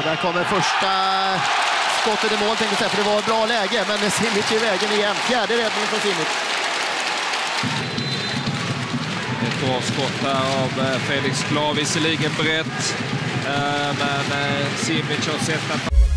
Och där kommer första skottet i mål, tänkte jag säga, för det var ett bra läge. Men Simic är i vägen igen. Fjärde räddningen från Simic. Ett bra skott där av eh, Felix Klar, visserligen brett. Eh, men eh, Simic har sett att